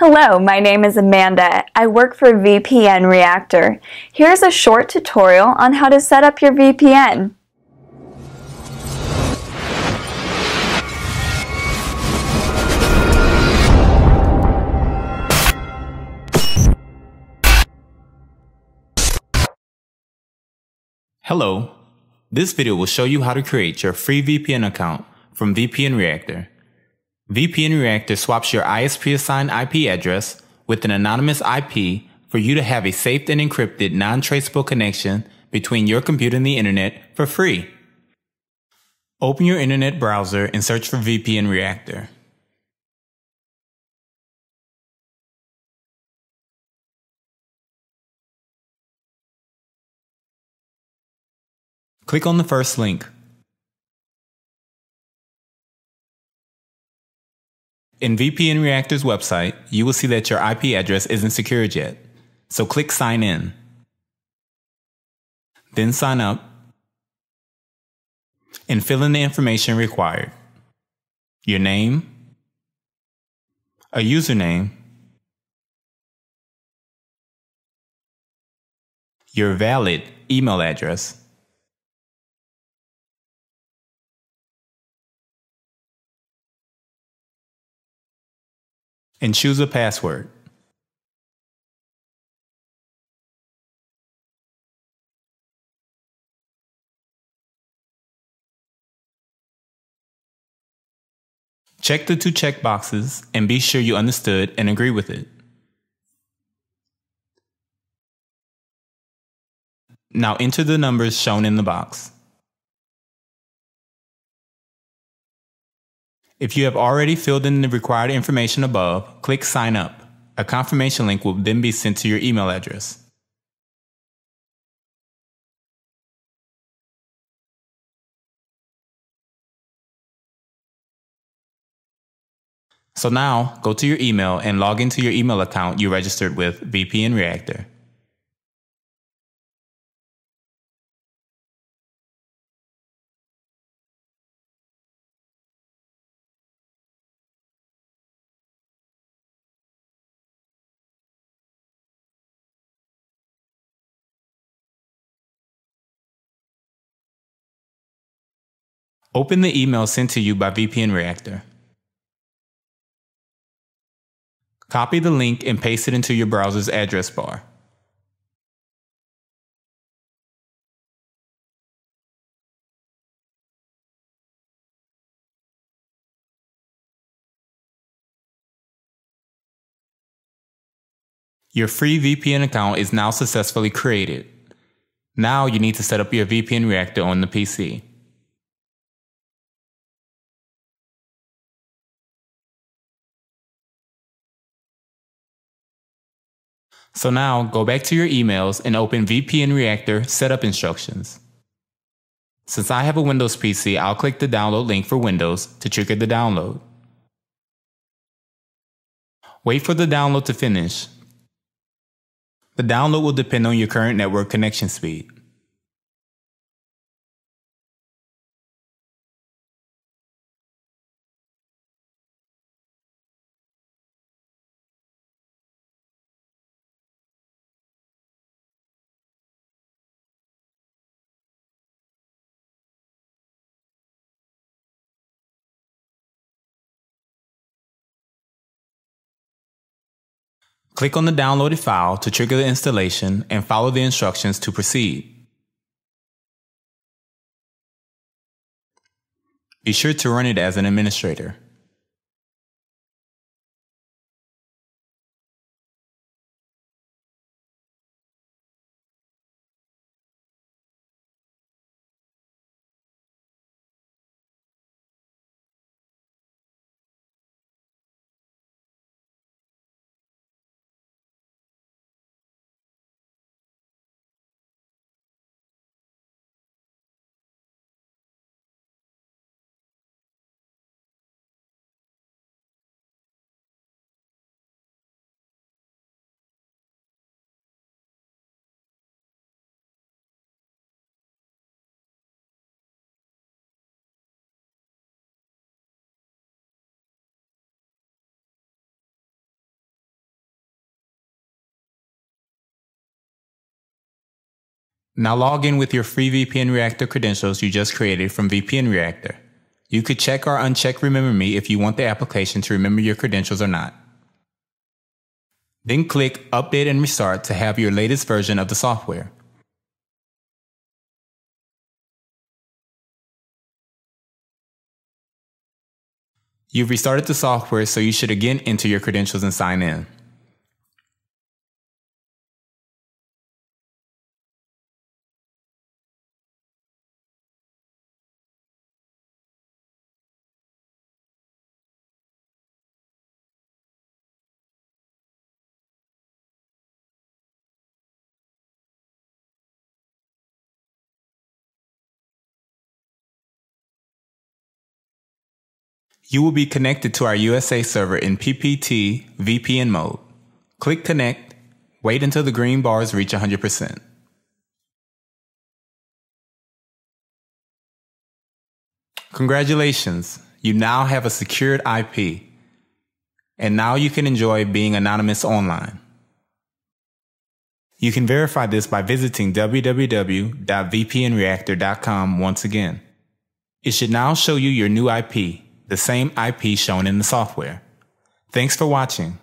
Hello, my name is Amanda. I work for VPN Reactor. Here's a short tutorial on how to set up your VPN. Hello. This video will show you how to create your free VPN account from VPN Reactor. VPN Reactor swaps your ISP assigned IP address with an anonymous IP for you to have a safe and encrypted non-traceable connection between your computer and the internet for free. Open your internet browser and search for VPN Reactor. Click on the first link. In VPN Reactor's website, you will see that your IP address isn't secured yet, so click Sign In. Then sign up and fill in the information required. Your name, a username, your valid email address, and choose a password. Check the two check boxes and be sure you understood and agree with it. Now enter the numbers shown in the box. If you have already filled in the required information above, click Sign Up. A confirmation link will then be sent to your email address. So now, go to your email and log into your email account you registered with VPN Reactor. Open the email sent to you by VPN Reactor. Copy the link and paste it into your browser's address bar. Your free VPN account is now successfully created. Now you need to set up your VPN Reactor on the PC. So now go back to your emails and open VPN Reactor setup instructions. Since I have a Windows PC, I'll click the download link for Windows to trigger the download. Wait for the download to finish. The download will depend on your current network connection speed. Click on the downloaded file to trigger the installation and follow the instructions to proceed. Be sure to run it as an administrator. Now log in with your free VPN Reactor credentials you just created from VPN Reactor. You could check or uncheck Remember Me if you want the application to remember your credentials or not. Then click Update and Restart to have your latest version of the software. You've restarted the software, so you should again enter your credentials and sign in. You will be connected to our USA server in PPTP VPN mode. Click Connect, wait until the green bars reach 100%. Congratulations, you now have a secured IP. And now you can enjoy being anonymous online. You can verify this by visiting www.vpnreactor.com once again. It should now show you your new IP the same IP shown in the software. Thanks for watching.